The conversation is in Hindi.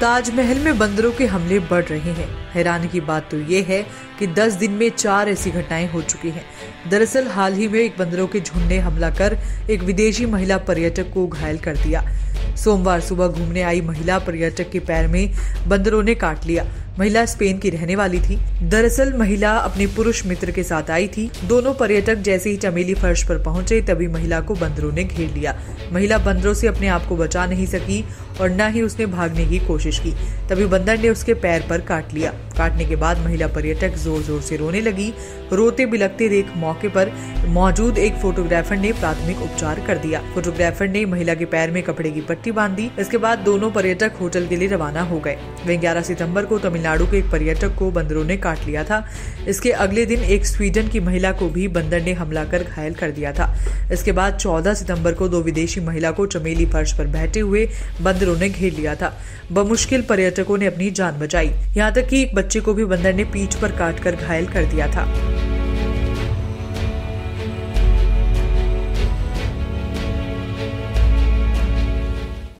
ताजमहल में बंदरों के हमले बढ़ रहे हैं। हैरानी की बात तो ये है कि 10 दिन में चार ऐसी घटनाएँ हो चुकी हैं। दरअसल हाल ही में एक बंदरों के झुंड ने हमला कर एक विदेशी महिला पर्यटक को घायल कर दिया। सोमवार सुबह घूमने आई महिला पर्यटक के पैर में बंदरों ने काट लिया। महिला स्पेन की रहने वाली थी। दरअसल महिला अपने पुरुष मित्र के साथ आई थी। दोनों पर्यटक जैसे ही चमेली फर्श पर पहुँचे, तभी महिला को बंदरों ने घेर लिया। महिला बंदरों से अपने आप को बचा नहीं सकी और न ही उसने भागने की कोशिश की। तभी बंदर ने उसके पैर पर काट लिया। काटने के बाद महिला पर्यटक ज़ोर ज़ोर से रोने लगी। रोते बिलकते देख मौके पर मौजूद एक फोटोग्राफर ने प्राथमिक उपचार कर दिया। फोटोग्राफर ने महिला के पैर में कपड़े की पट्टी बाँध। दी इसके बाद दोनों पर्यटक होटल के लिए रवाना हो गए। वे ग्यारह सितंबर को तमिलनाडु के एक पर्यटक को बंदरों ने काट लिया था। इसके अगले दिन एक स्वीडन की महिला को भी बंदर ने हमला कर घायल कर दिया था। इसके बाद चौदह सितंबर को दो विदेशी महिला को चमेली फर्श पर बैठे हुए बंदरों ने घेर लिया था। बमुश्किल पर्यटकों ने अपनी जान बचाई। यहाँ तक की एक बच्चे को भी बंदर ने पीठ पर काट कर घायल कर दिया था।